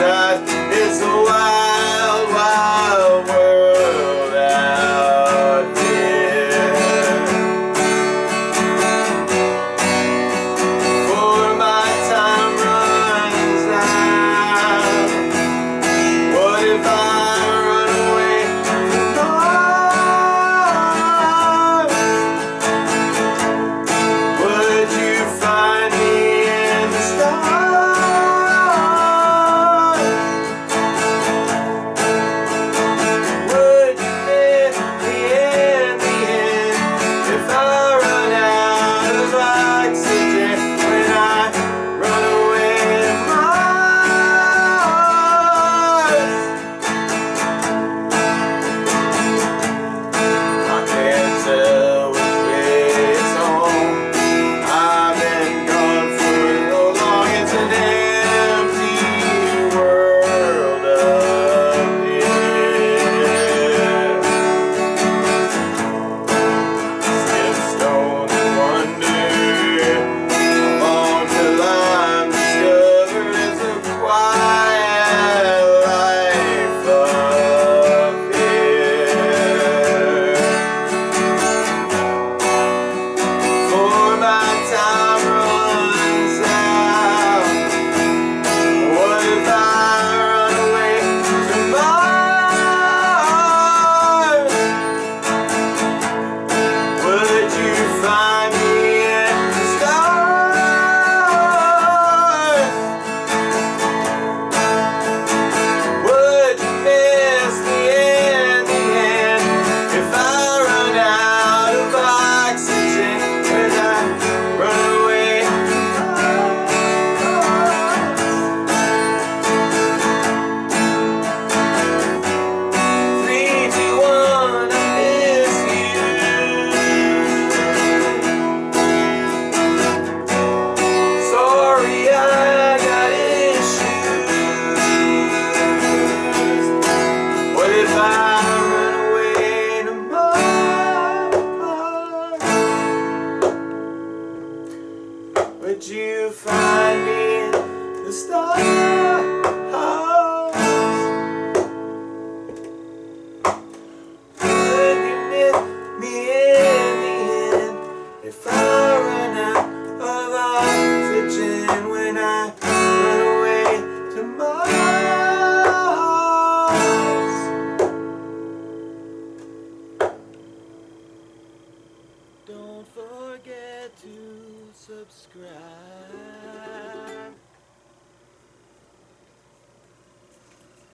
size the stars? You me in the end if I run out of oxygen when I run away to Mars? Don't forget to subscribe.